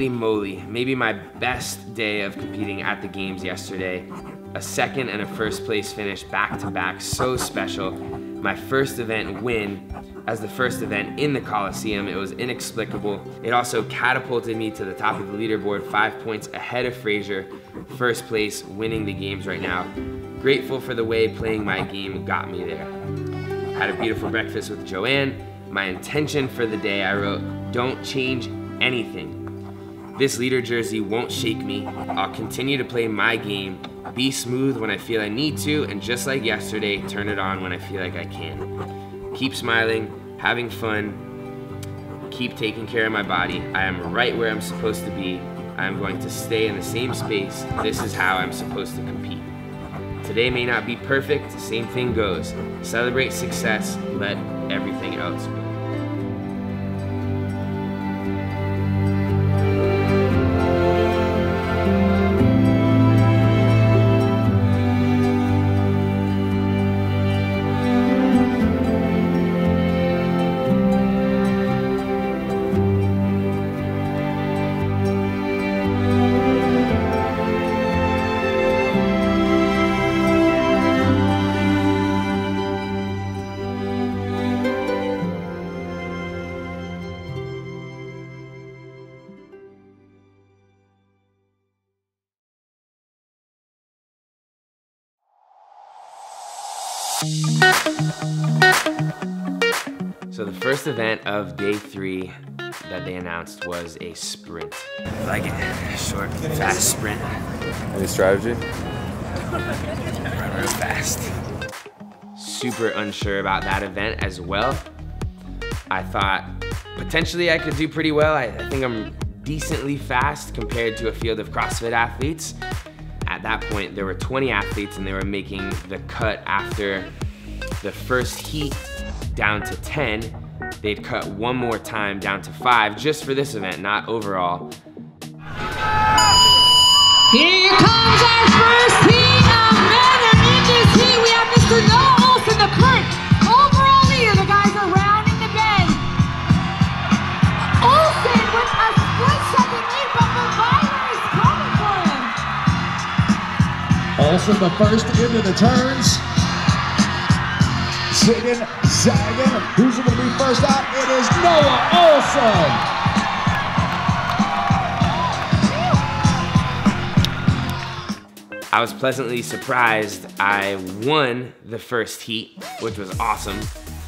Holy moly, maybe my best day of competing at the games yesterday. A second and a first place finish back to back, so special. My first event win as the first event in the Coliseum. It was inexplicable. It also catapulted me to the top of the leaderboard, five points ahead of Fraser, first place, winning the games right now. Grateful for the way playing my game got me there. Had a beautiful breakfast with Joanne. My intention for the day, I wrote, don't change anything. This leader jersey won't shake me. I'll continue to play my game, be smooth when I feel I need to, and just like yesterday, turn it on when I feel like I can. Keep smiling, having fun, keep taking care of my body. I am right where I'm supposed to be. I am going to stay in the same space. This is how I'm supposed to compete. Today may not be perfect, same thing goes. Celebrate success, let everything else go. First event of day three that they announced was a sprint. I like it, short, fast sprint. Any strategy? Run real fast. Super unsure about that event as well. I thought potentially I could do pretty well. I, I think I'm decently fast compared to a field of CrossFit athletes. At that point, there were 20 athletes and they were making the cut after the first heat down to 10. They'd cut one more time down to five just for this event, not overall. Here comes our first heat of men and inches heat. We have Mr. Noah Ohlsen, the current overall leader. The guys are rounding the bend. Ohlsen with a split second lead, but Survivor is coming for him. Also the first into the turns. Zigging, zagging. Who's going to be first out? It is Noah Ohlsen. I was pleasantly surprised. I won the first heat, which was awesome.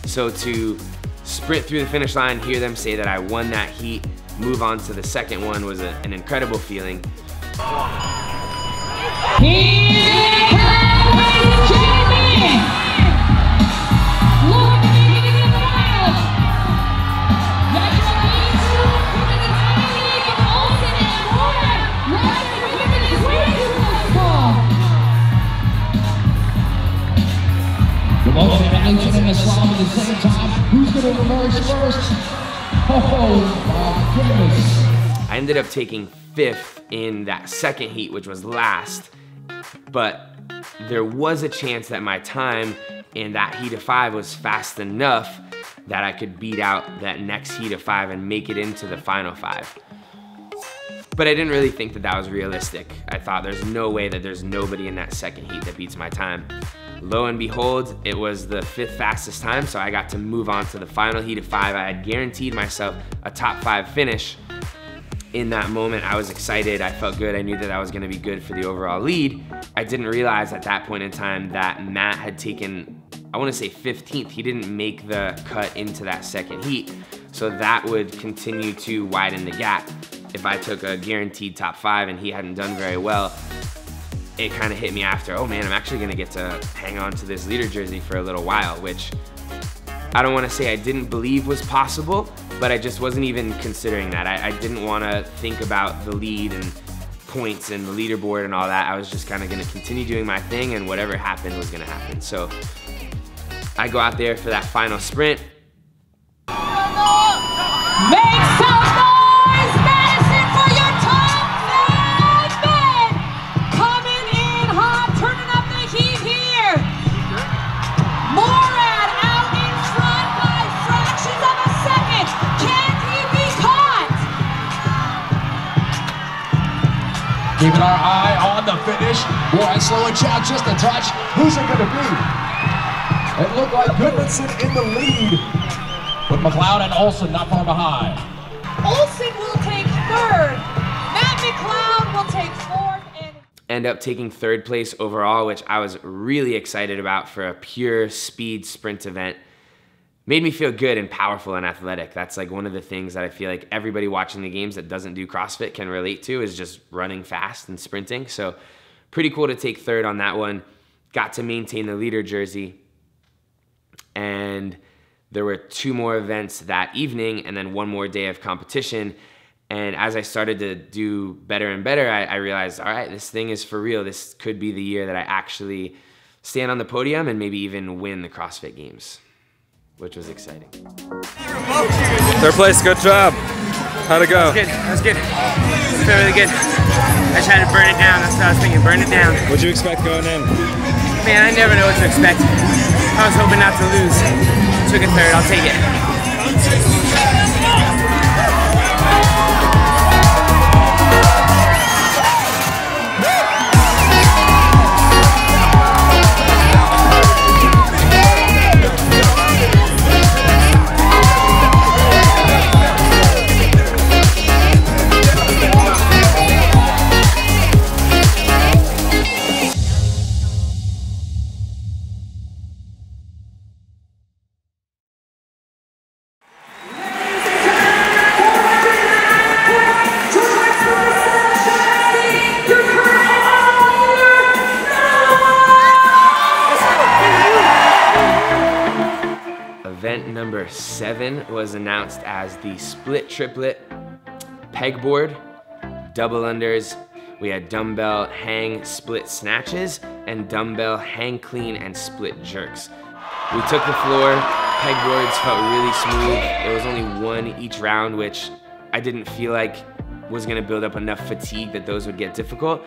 So to sprint through the finish line, hear them say that I won that heat, move on to the second one was a, an incredible feeling. Here At the same time. Who's going to first? Oh my goodness. I ended up taking fifth in that second heat, which was last, but there was a chance that my time in that heat of five was fast enough that I could beat out that next heat of five and make it into the final five. But I didn't really think that that was realistic. I thought there's no way that there's nobody in that second heat that beats my time. Lo and behold, it was the fifth fastest time, so I got to move on to the final heat of five. I had guaranteed myself a top five finish. In that moment, I was excited. I felt good. I knew that I was gonna be good for the overall lead. I didn't realize at that point in time that Mat had taken, I wanna say 15th. He didn't make the cut into that second heat. So that would continue to widen the gap. If I took a guaranteed top five and he hadn't done very well, it kind of hit me after, oh man, I'm actually gonna get to hang on to this leader jersey for a little while, which I don't wanna say I didn't believe was possible, but I just wasn't even considering that. I, I didn't wanna think about the lead and points and the leaderboard and all that. I was just kind of gonna continue doing my thing and whatever happened was gonna happen. So I go out there for that final sprint. Keeping our eye on the finish. Boy, I slow it down just a touch. Who's it going to be? It looked like Gudmundsson in the lead. With McLeod and Ohlsen not far behind. Ohlsen will take third. Matt McLeod will take fourth. And End up taking third place overall, which I was really excited about for a pure speed sprint event. Made me feel good and powerful and athletic. That's like one of the things that I feel like everybody watching the games that doesn't do CrossFit can relate to is just running fast and sprinting. So pretty cool to take third on that one. Got to maintain the leader jersey. And there were two more events that evening and then one more day of competition. And as I started to do better and better, I, I, realized, all right, this thing is for real. This could be the year that I actually stand on the podium and maybe even win the CrossFit Games, which was exciting. Third place, good job. How'd it go? Good. That was good. It felt really good. I just had to burn it down. That's what I was thinking. Burn it down. What'd you expect going in? Man, I never know what to expect. I was hoping not to lose. Took a third. I'll take it. Number seven was announced as the split triplet pegboard, double unders. We had dumbbell hang split snatches and dumbbell hang clean and split jerks. We took the floor, pegboards felt really smooth. There was only one each round, which I didn't feel like was gonna build up enough fatigue that those would get difficult.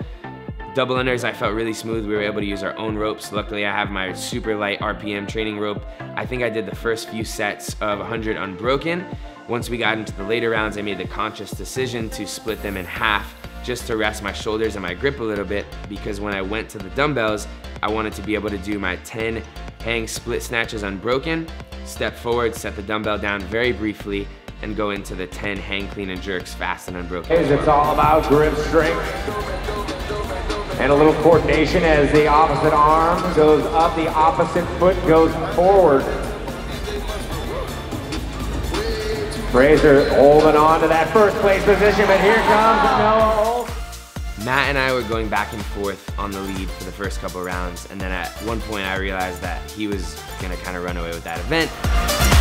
Double unders, I felt really smooth. We were able to use our own ropes. Luckily, I have my super light RPM training rope. I think I did the first few sets of 100 unbroken. Once we got into the later rounds, I made the conscious decision to split them in half just to rest my shoulders and my grip a little bit because when I went to the dumbbells, I wanted to be able to do my 10 hang split snatches unbroken, step forward, set the dumbbell down very briefly, and go into the 10 hang clean and jerks fast and unbroken. It's all about grip strength and a little coordination as the opposite arm goes up, the opposite foot goes forward. Fraser holding on to that first place position, but here comes Noah. Mat and I were going back and forth on the lead for the first couple rounds, and then at one point I realized that he was gonna kind of run away with that event.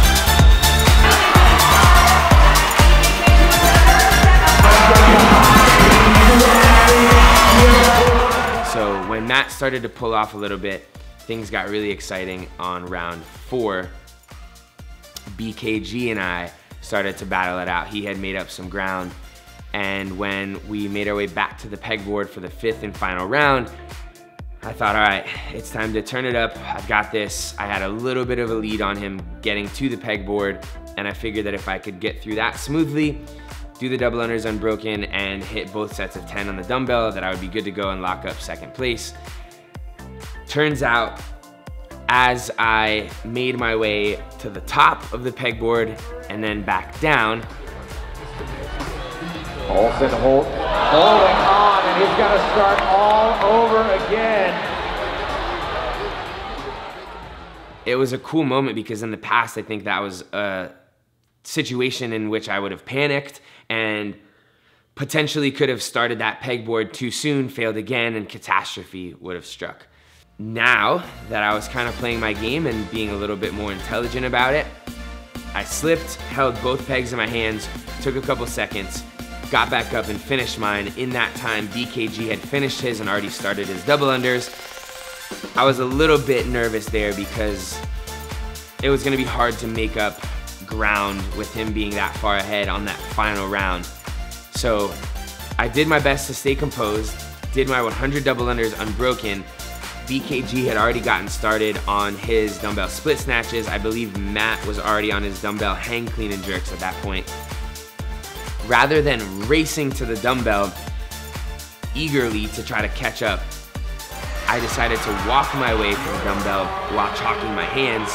When Mat started to pull off a little bit, things got really exciting on round four. BKG and I started to battle it out. He had made up some ground. And when we made our way back to the pegboard for the fifth and final round, I thought, all right, it's time to turn it up. I've got this. I had a little bit of a lead on him getting to the pegboard, and I figured that if I could get through that smoothly, do the double unders unbroken, and hit both sets of 10 on the dumbbell, that I would be good to go and lock up second place. Turns out, as I made my way to the top of the pegboard and then back down, Ohlsen hold, holding on, and he's going to start all over again. it was a cool moment because in the past, I think that was a situation in which I would have panicked and potentially could have started that pegboard too soon, failed again, and catastrophe would have struck. Now that I was kind of playing my game and being a little bit more intelligent about it, I slipped, held both pegs in my hands, took a couple seconds, got back up and finished mine. In that time, BKG had finished his and already started his double unders. I was a little bit nervous there because it was gonna be hard to make up ground with him being that far ahead on that final round. So I did my best to stay composed, did my 100 double unders unbroken. BKG had already gotten started on his dumbbell split snatches. I believe Mat was already on his dumbbell hang clean and jerks at that point. Rather than racing to the dumbbell, eagerly to try to catch up, I decided to walk my way to the dumbbell while chalking my hands,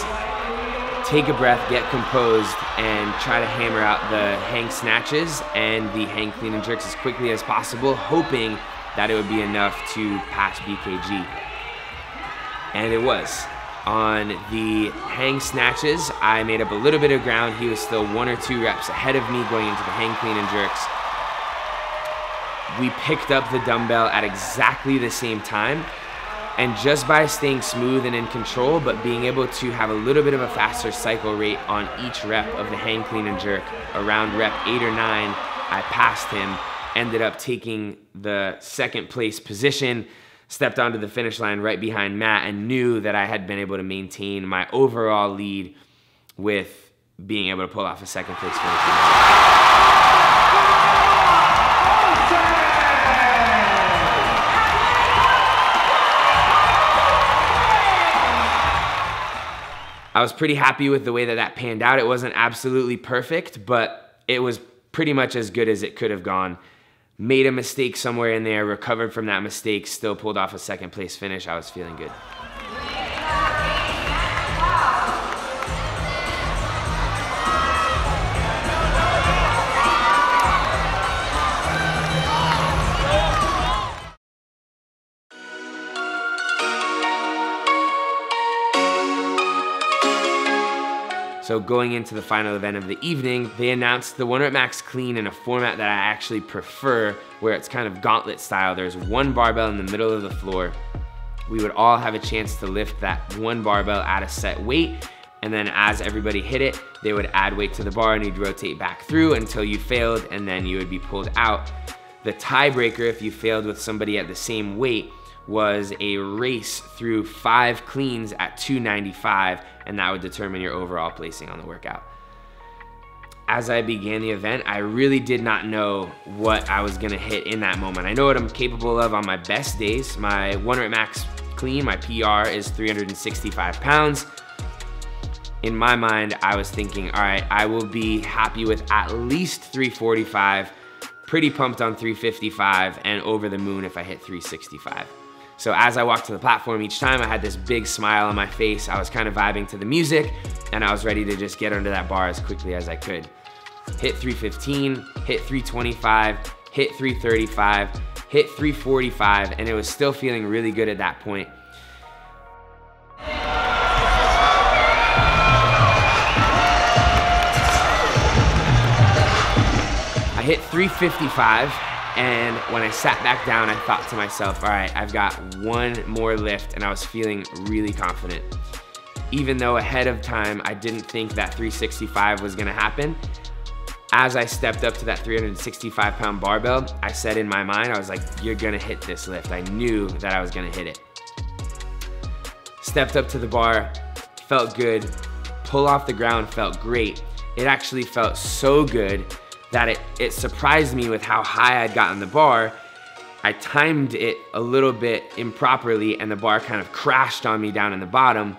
take a breath, get composed, and try to hammer out the hang snatches and the hang clean and jerks as quickly as possible, hoping that it would be enough to pass BKG. And it was. On the hang snatches, I made up a little bit of ground. He was still one or two reps ahead of me going into the hang clean and jerks. We picked up the dumbbell at exactly the same time. And just by staying smooth and in control, but being able to have a little bit of a faster cycle rate on each rep of the hang clean and jerk, around rep eight or nine, I passed him, ended up taking the second place position stepped onto the finish line right behind Mat and knew that I had been able to maintain my overall lead with being able to pull off a second place finish. I was pretty happy with the way that that panned out. It wasn't absolutely perfect, but it was pretty much as good as it could have gone made a mistake somewhere in there, recovered from that mistake, still pulled off a second place finish. I was feeling good. So going into the final event of the evening, they announced the One Rep Max Clean in a format that I actually prefer, where it's kind of gauntlet style. There's one barbell in the middle of the floor. We would all have a chance to lift that one barbell at a set weight, and then as everybody hit it, they would add weight to the bar and you'd rotate back through until you failed, and then you would be pulled out. The tiebreaker, if you failed with somebody at the same weight, was a race through five cleans at 295, and that would determine your overall placing on the workout. As I began the event, I really did not know what I was gonna hit in that moment. I know what I'm capable of on my best days. My one rep max clean, my PR is 365 pounds. In my mind, I was thinking, all right, I will be happy with at least 345, pretty pumped on 355, and over the moon if I hit 365. So as I walked to the platform each time, I had this big smile on my face. I was kind of vibing to the music and I was ready to just get under that bar as quickly as I could. Hit 315, hit 325, hit 335, hit 345, and it was still feeling really good at that point. I hit 355 and when I sat back down, I thought to myself, all right, I've got one more lift, and I was feeling really confident. Even though ahead of time, I didn't think that 365 was gonna happen, as I stepped up to that 365 pound barbell, I said in my mind, I was like, you're gonna hit this lift. I knew that I was gonna hit it. Stepped up to the bar, felt good. Pull off the ground felt great. It actually felt so good that it, it surprised me with how high I'd gotten the bar. I timed it a little bit improperly and the bar kind of crashed on me down in the bottom.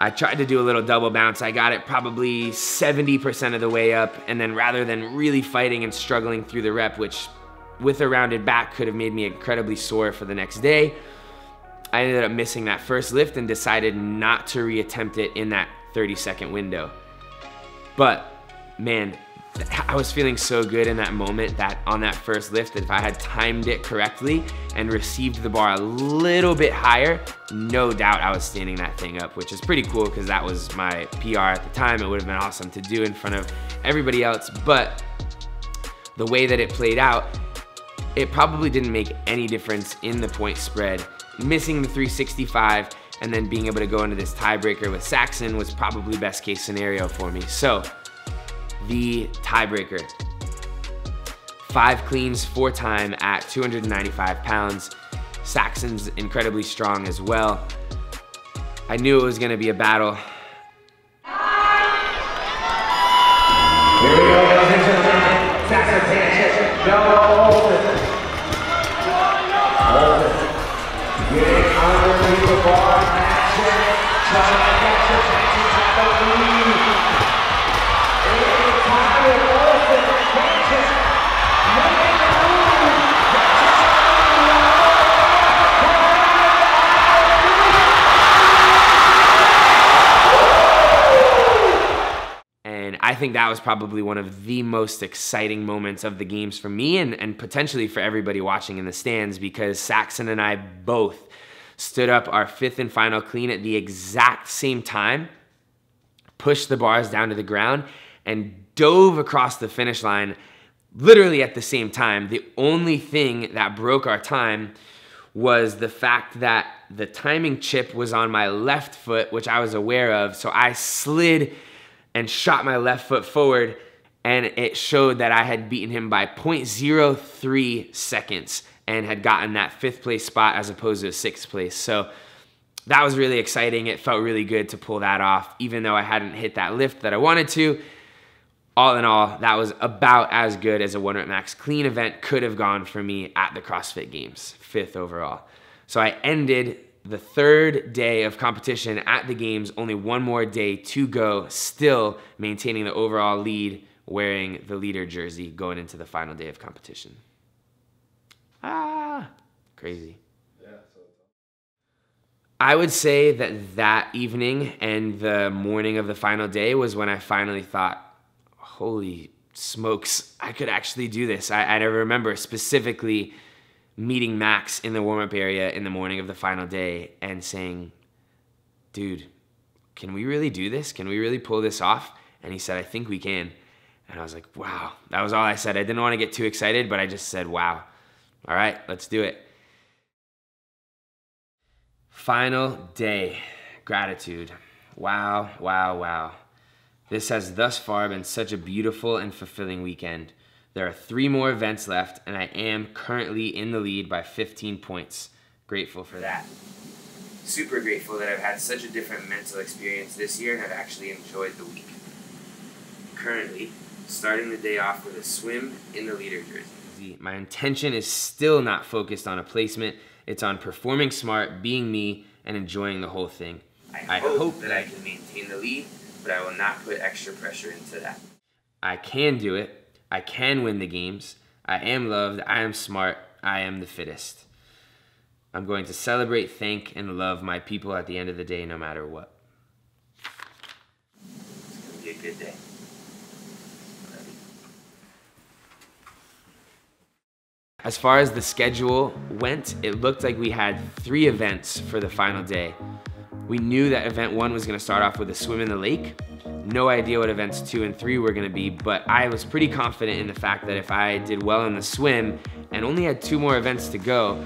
I tried to do a little double bounce. I got it probably 70% of the way up. And then rather than really fighting and struggling through the rep, which with a rounded back could have made me incredibly sore for the next day, I ended up missing that first lift and decided not to reattempt it in that 30 second window. But man, I was feeling so good in that moment that on that first lift that if I had timed it correctly and received the bar a little bit higher, no doubt I was standing that thing up, which is pretty cool because that was my PR at the time. It would have been awesome to do in front of everybody else, but the way that it played out, it probably didn't make any difference in the point spread. Missing the 365 and then being able to go into this tiebreaker with Saxon was probably best case scenario for me. So the tiebreaker. Five cleans, four time at 295 pounds. Saxon's incredibly strong as well. I knew it was gonna be a battle. Here we go, bar, action. Trying to catch the I think that was probably one of the most exciting moments of the games for me and, and potentially for everybody watching in the stands because Saxon and I both stood up our fifth and final clean at the exact same time, pushed the bars down to the ground, and dove across the finish line literally at the same time. The only thing that broke our time was the fact that the timing chip was on my left foot, which I was aware of. So I slid and shot my left foot forward, and it showed that I had beaten him by 0.03 seconds and had gotten that fifth place spot as opposed to sixth place. So that was really exciting. It felt really good to pull that off, even though I hadn't hit that lift that I wanted to all in all, that was about as good as a one rep max clean event could have gone for me at the CrossFit Games, fifth overall. So I ended the third day of competition at the games, only one more day to go, still maintaining the overall lead, wearing the leader jersey going into the final day of competition. Ah, crazy. I would say that that evening and the morning of the final day was when I finally thought, holy smokes, I could actually do this. I, I remember specifically meeting Max in the warm up area in the morning of the final day and saying, dude, can we really do this? Can we really pull this off? And he said, I think we can. And I was like, wow. That was all I said. I didn't want to get too excited, but I just said, wow. All right, let's do it. Final day. Gratitude. Wow, wow, wow. This has thus far been such a beautiful and fulfilling weekend. There are three more events left, and I am currently in the lead by 15 points. Grateful for that. Super grateful that I've had such a different mental experience this year and have actually enjoyed the week. Currently, starting the day off with a swim in the leader jersey. My intention is still not focused on a placement, it's on performing smart, being me, and enjoying the whole thing. I, I hope that I can maintain the lead but I will not put extra pressure into that. I can do it. I can win the games. I am loved. I am smart. I am the fittest. I'm going to celebrate, thank, and love my people at the end of the day, no matter what. It's going to be a good day. As far as the schedule went, it looked like we had three events for the final day. We knew that event one was gonna start off with a swim in the lake. No idea what events two and three were gonna be, but I was pretty confident in the fact that if I did well in the swim and only had two more events to go,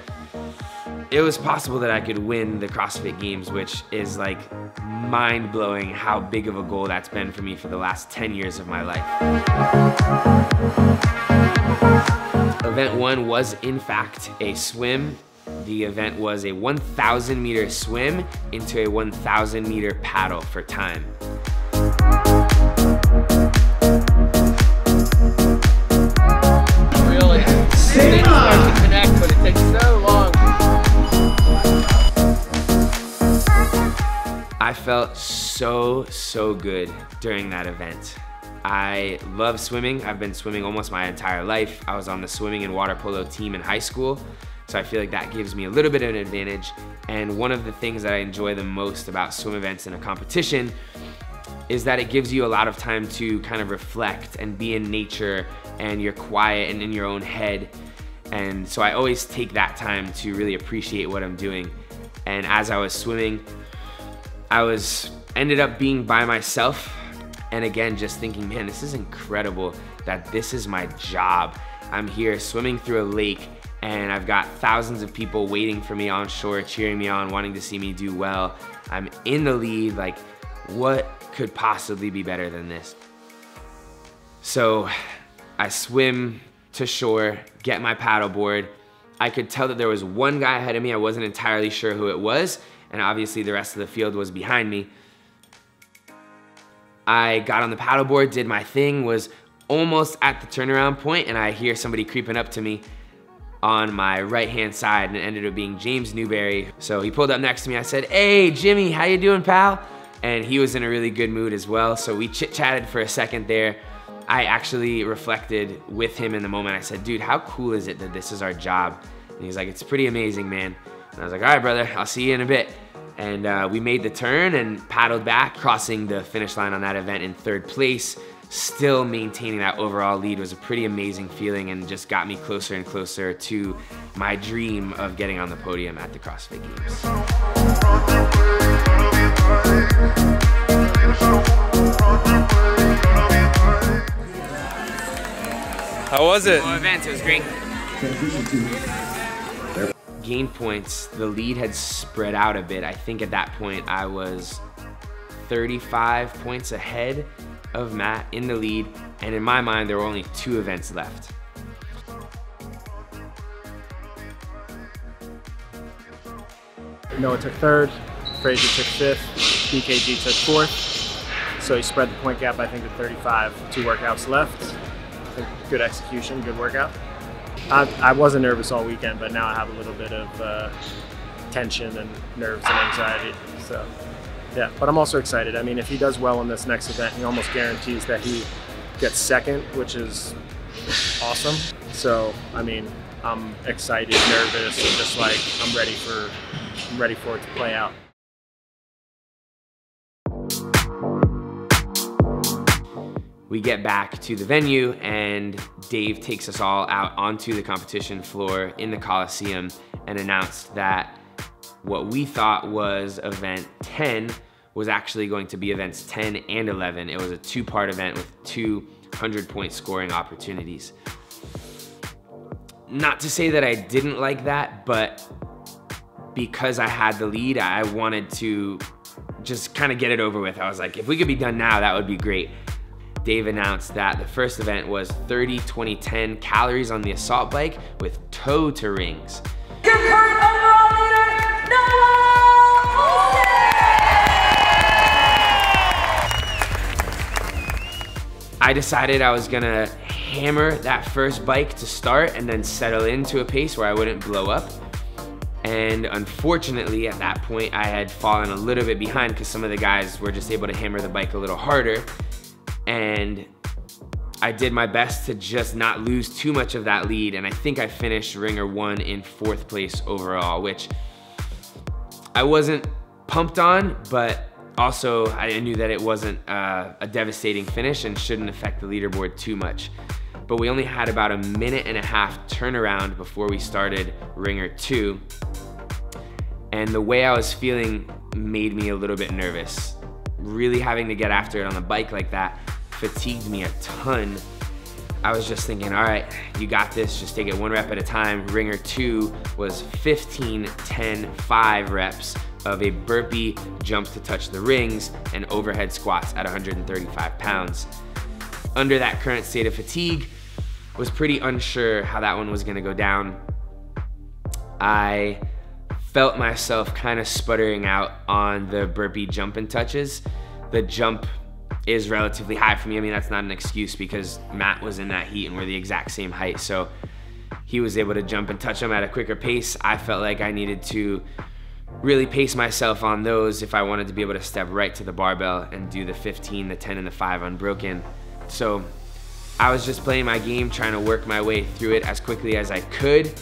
it was possible that I could win the CrossFit Games, which is like mind blowing how big of a goal that's been for me for the last 10 years of my life. Event one was, in fact, a swim the event was a 1,000 meter swim into a 1,000 meter paddle for time. Really, they start to connect, but it takes so long. I felt so, so good during that event. I love swimming. I've been swimming almost my entire life. I was on the swimming and water polo team in high school. So I feel like that gives me a little bit of an advantage. And one of the things that I enjoy the most about swim events in a competition is that it gives you a lot of time to kind of reflect and be in nature and you're quiet and in your own head. And so I always take that time to really appreciate what I'm doing. And as I was swimming, I was ended up being by myself and again just thinking, man, this is incredible that this is my job. I'm here swimming through a lake and I've got thousands of people waiting for me on shore, cheering me on, wanting to see me do well. I'm in the lead, like what could possibly be better than this? So I swim to shore, get my paddleboard. I could tell that there was one guy ahead of me. I wasn't entirely sure who it was. And obviously the rest of the field was behind me. I got on the paddleboard, did my thing, was almost at the turnaround point and I hear somebody creeping up to me on my right hand side and it ended up being James Newbury. So he pulled up next to me. I said, hey, Jimmy, how you doing, pal? And he was in a really good mood as well. So we chit chatted for a second there. I actually reflected with him in the moment. I said, dude, how cool is it that this is our job? And he's like, it's pretty amazing, man. And I was like, all right, brother, I'll see you in a bit. And uh, we made the turn and paddled back, crossing the finish line on that event in third place. Still maintaining that overall lead was a pretty amazing feeling and just got me closer and closer to my dream of getting on the podium at the CrossFit Games. How was it? Well, events, it was great. Gain points, the lead had spread out a bit. I think at that point I was 35 points ahead of Mat in the lead, and in my mind, there were only two events left. Noah took third, Fraser took fifth, BKG took fourth. So he spread the point gap, I think, to 35. Two workouts left. Good execution, good workout. I, I wasn't nervous all weekend, but now I have a little bit of uh, tension and nerves and anxiety. So, yeah, but I'm also excited. I mean, if he does well in this next event, he almost guarantees that he gets second, which is awesome. So, I mean, I'm excited, nervous, and just like I'm ready for, I'm ready for it to play out. we get back to the venue and Dave takes us all out onto the competition floor in the Coliseum and announced that what we thought was event 10 was actually going to be events 10 and 11. It was a two-part event with two 100-point scoring opportunities. Not to say that I didn't like that, but because I had the lead, I wanted to just kind of get it over with. I was like, if we could be done now, that would be great. Dave announced that the first event was 30, 20, 10 calories on the assault bike with toe to rings. I decided I was gonna hammer that first bike to start and then settle into a pace where I wouldn't blow up. And unfortunately, at that point, I had fallen a little bit behind because some of the guys were just able to hammer the bike a little harder and I did my best to just not lose too much of that lead and I think I finished ringer one in fourth place overall which I wasn't pumped on but also I knew that it wasn't uh, a devastating finish and shouldn't affect the leaderboard too much. But we only had about a minute and a half turnaround before we started ringer two. And the way I was feeling made me a little bit nervous. Really having to get after it on the bike like that fatigued me a ton. I was just thinking, all right, you got this, just take it one rep at a time. Ringer two was 15, 10, five reps of a burpee jump to touch the rings and overhead squats at 135 pounds. Under that current state of fatigue, was pretty unsure how that one was gonna go down. I felt myself kind of sputtering out on the burpee jump and touches. The jump is relatively high for me. I mean, that's not an excuse because Mat was in that heat and we're the exact same height. So he was able to jump and touch them at a quicker pace. I felt like I needed to really pace myself on those if I wanted to be able to step right to the barbell and do the 15, the 10, and the 5 unbroken. So I was just playing my game, trying to work my way through it as quickly as I could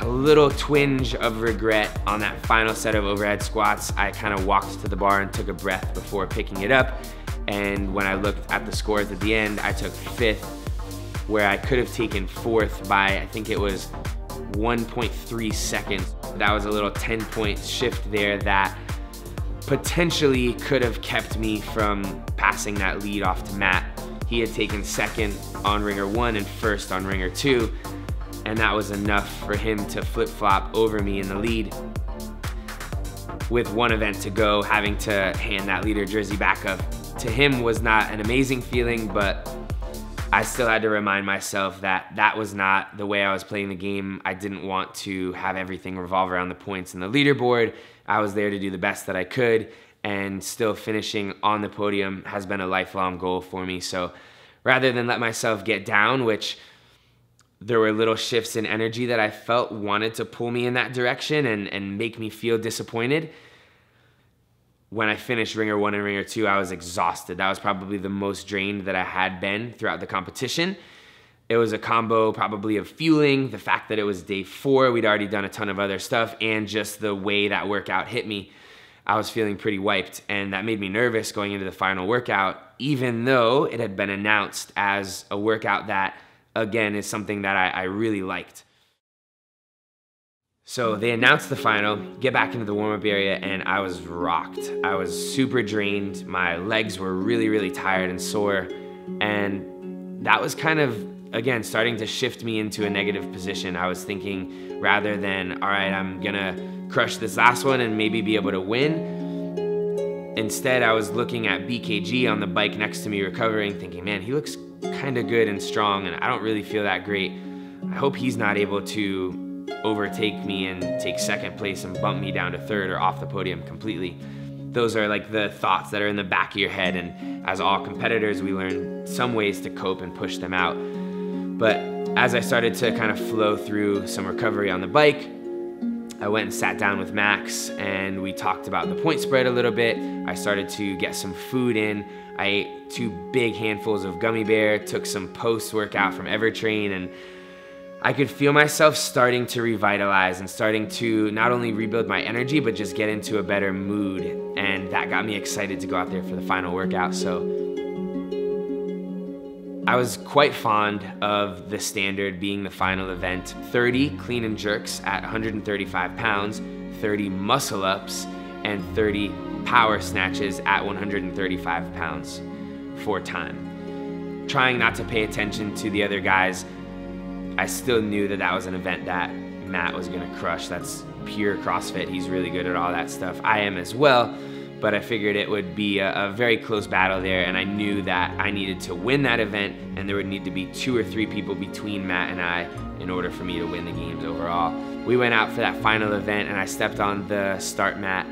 a little twinge of regret on that final set of overhead squats. I kind of walked to the bar and took a breath before picking it up. And when I looked at the scores at the end, I took fifth, where I could have taken fourth by, I think it was 1.3 seconds. That was a little 10 point shift there that potentially could have kept me from passing that lead off to Mat. He had taken second on ringer one and first on ringer two and that was enough for him to flip-flop over me in the lead. With one event to go, having to hand that leader jersey back up to him was not an amazing feeling, but I still had to remind myself that that was not the way I was playing the game. I didn't want to have everything revolve around the points in the leaderboard. I was there to do the best that I could, and still finishing on the podium has been a lifelong goal for me. So rather than let myself get down, which there were little shifts in energy that I felt wanted to pull me in that direction and, and make me feel disappointed. When I finished Ringer 1 and Ringer 2, I was exhausted. That was probably the most drained that I had been throughout the competition. It was a combo probably of fueling, the fact that it was day four, we'd already done a ton of other stuff, and just the way that workout hit me. I was feeling pretty wiped, and that made me nervous going into the final workout, even though it had been announced as a workout that, again, is something that I, I really liked. So mm-hmm. they announced the final, get back into the warm up area, and I was rocked. I was super drained. My legs were really, really tired and sore. And that was kind of, again, starting to shift me into a negative position. I was thinking rather than, all right, I'm gonna crush this last one and maybe be able to win. Instead, I was looking at BKG on the bike next to me recovering, thinking, man, he looks kind of good and strong, and I don't really feel that great. I hope he's not able to overtake me and take second place and bump me down to third or off the podium completely. Those are like the thoughts that are in the back of your head. And as all competitors, we learn some ways to cope and push them out. But as I started to kind of flow through some recovery on the bike, I went and sat down with Max and we talked about the point spread a little bit. I started to get some food in. I ate two big handfuls of gummy bear, took some post workout from Evertrain, and I could feel myself starting to revitalize and starting to not only rebuild my energy, but just get into a better mood. And that got me excited to go out there for the final workout. So I was quite fond of the standard being the final event 30 clean and jerks at 135 pounds, 30 muscle ups, and 30 power snatches at 135 pounds for time. Trying not to pay attention to the other guys I still knew that that was an event that Mat was gonna crush. That's pure CrossFit. He's really good at all that stuff. I am as well, but I figured it would be a, a, very close battle there, and I knew that I needed to win that event, and there would need to be two or three people between Mat and I in order for me to win the games overall. We went out for that final event, and I stepped on the start mat.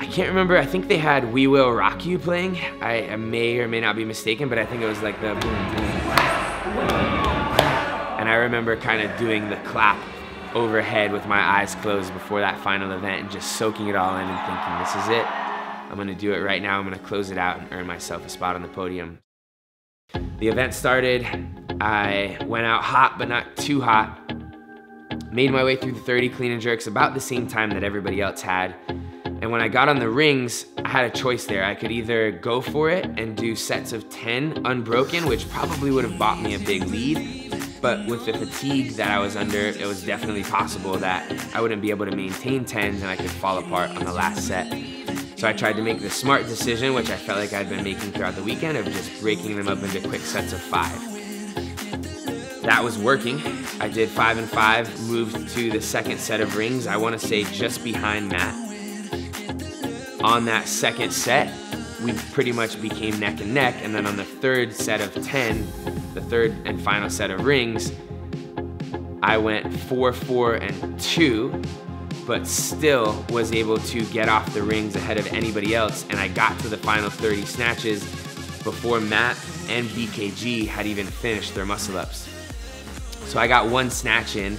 I can't remember. I think they had "We Will Rock You" playing. I, I may or may not be mistaken, but I think it was like the boom boom. And I remember kind of doing the clap overhead with my eyes closed before that final event and just soaking it all in and thinking, this is it. I'm gonna do it right now. I'm gonna close it out and earn myself a spot on the podium. The event started. I went out hot, but not too hot. Made my way through the 30 clean and jerks about the same time that everybody else had. And when I got on the rings, I had a choice there. I could either go for it and do sets of 10 unbroken, which probably would have bought me a big lead, but with the fatigue that I was under, it was definitely possible that I wouldn't be able to maintain 10s and I could fall apart on the last set. So I tried to make the smart decision, which I felt like I'd been making throughout the weekend, of just breaking them up into quick sets of five. That was working. I did five and five, moved to the second set of rings, I wanna say just behind Mat. On that second set, we pretty much became neck and neck. And then on the third set of 10, the third and final set of rings, I went four, four, and two, but still was able to get off the rings ahead of anybody else. And I got to the final 30 snatches before Mat and BKG had even finished their muscle ups. So I got one snatch in,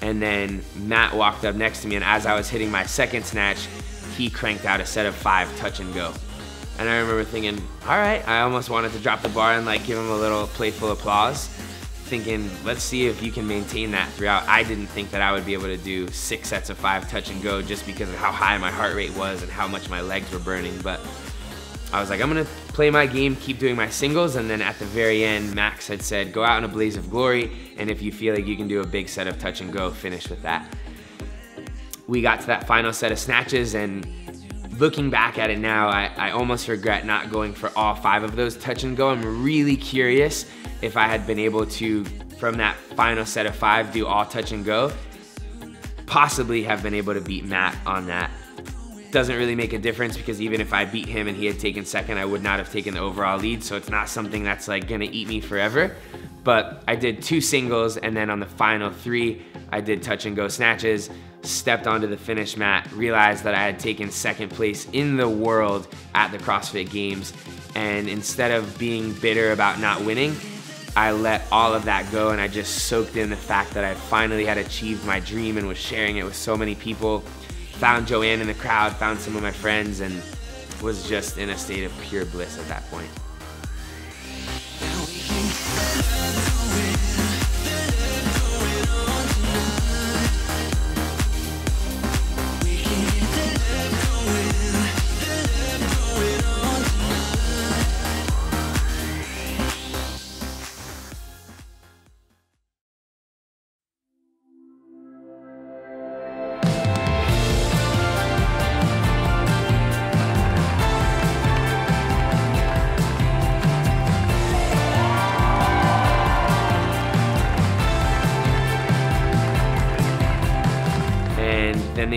and then Mat walked up next to me, and as I was hitting my second snatch, he cranked out a set of five touch and go. And I remember thinking, all right, I almost wanted to drop the bar and like give him a little playful applause, thinking, let's see if you can maintain that throughout. I didn't think that I would be able to do six sets of five touch and go just because of how high my heart rate was and how much my legs were burning. But I was like, I'm gonna play my game, keep doing my singles, and then at the very end, Max had said, go out in a blaze of glory, and if you feel like you can do a big set of touch and go, finish with that. We got to that final set of snatches, and looking back at it now, I, I almost regret not going for all five of those touch and go. I'm really curious if I had been able to, from that final set of five, do all touch and go, possibly have been able to beat Mat on that. Doesn't really make a difference because even if I beat him and he had taken second, I would not have taken the overall lead. So it's not something that's like gonna eat me forever. But I did two singles and then on the final three, I did touch and go snatches stepped onto the finish mat, realized that I had taken second place in the world at the CrossFit Games. And instead of being bitter about not winning, I let all of that go and I just soaked in the fact that I finally had achieved my dream and was sharing it with so many people. Found Joanne in the crowd, found some of my friends, and was just in a state of pure bliss at that point.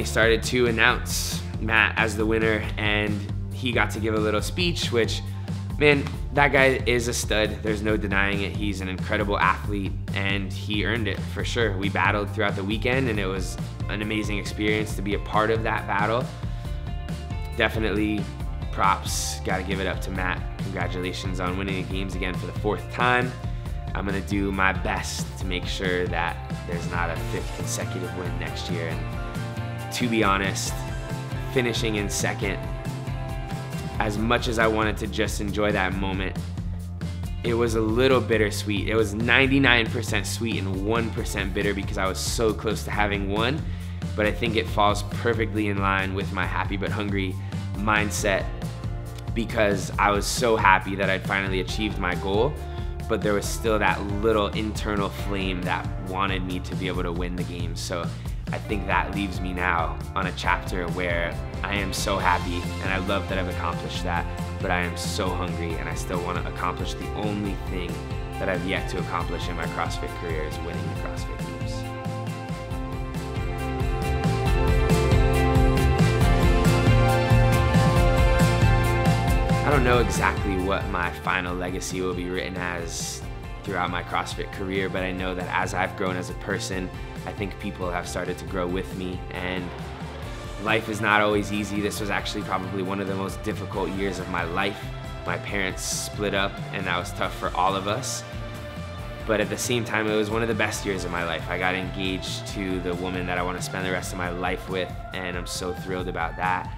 Started to announce Mat as the winner, and he got to give a little speech, which, man, that guy is a stud. There's no denying it. He's an incredible athlete, and he earned it for sure. We battled throughout the weekend, and it was an amazing experience to be a part of that battle. Definitely props. Got to give it up to Mat. Congratulations on winning the games again for the fourth time. I'm gonna do my best to make sure that there's not a fifth consecutive win next year. And to be honest, finishing in second, as much as I wanted to just enjoy that moment, it was a little bittersweet. It was 99% sweet and 1% bitter because I was so close to having won. But I think it falls perfectly in line with my happy but hungry mindset because I was so happy that I'd finally achieved my goal but there was still that little internal flame that wanted me to be able to win the game. So I think that leaves me now on a chapter where I am so happy and I love that I've accomplished that, but I am so hungry and I still want to accomplish the only thing that I've yet to accomplish in my CrossFit career is winning the CrossFit Games. I don't know exactly what my final legacy will be written as throughout my CrossFit career, but I know that as I've grown as a person, I think people have started to grow with me and life is not always easy. This was actually probably one of the most difficult years of my life. My parents split up and that was tough for all of us. But at the same time, it was one of the best years of my life. I got engaged to the woman that I want to spend the rest of my life with, and I'm so thrilled about that.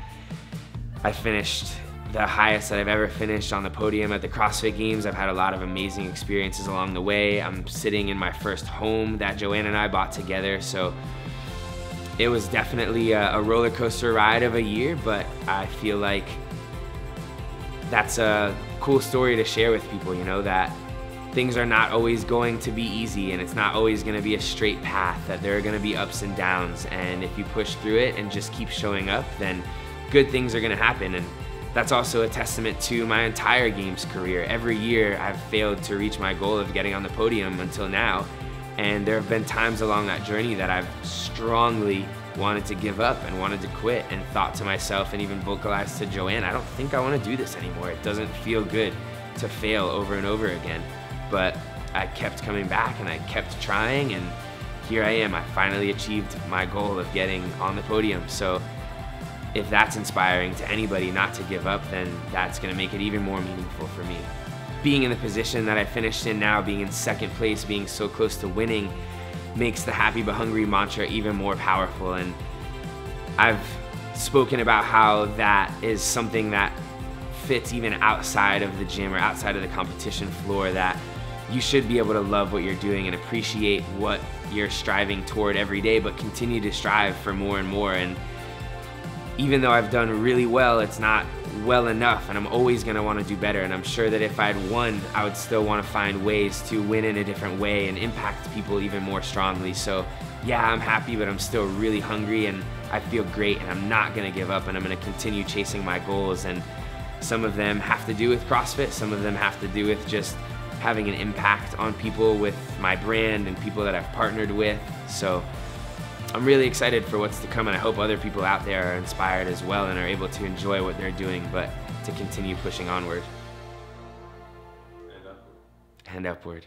I finished the highest that I've ever finished on the podium at the CrossFit Games. I've had a lot of amazing experiences along the way. I'm sitting in my first home that Joanne and I bought together, so it was definitely a, a roller coaster ride of a year, but I feel like that's a cool story to share with people, you know, that things are not always going to be easy and it's not always going to be a straight path, that there are going to be ups and downs. And if you push through it and just keep showing up, then good things are going to happen. And that's also a testament to my entire games career. Every year I've failed to reach my goal of getting on the podium until now. And there have been times along that journey that I've strongly wanted to give up and wanted to quit and thought to myself and even vocalized to Joanne, I don't think I want to do this anymore. It doesn't feel good to fail over and over again. But I kept coming back and I kept trying and here I am. I finally achieved my goal of getting on the podium. So if that's inspiring to anybody not to give up, then that's going to make it even more meaningful for me. Being in the position that I finished in now, being in second place, being so close to winning, makes the happy but hungry mantra even more powerful. And I've spoken about how that is something that fits even outside of the gym or outside of the competition floor that you should be able to love what you're doing and appreciate what you're striving toward every day, but continue to strive for more and more. And even though I've done really well, it's not well enough and I'm always gonna wanna do better. And I'm sure that if I'd won, I would still wanna find ways to win in a different way and impact people even more strongly. So yeah, I'm happy, but I'm still really hungry and I feel great and I'm not gonna give up and I'm gonna continue chasing my goals. And some of them have to do with CrossFit, some of them have to do with just having an impact on people with my brand and people that I've partnered with. So I'm really excited for what's to come and I hope other people out there are inspired as well and are able to enjoy what they're doing, but to continue pushing onward. And upward.